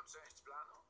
tylko część planu.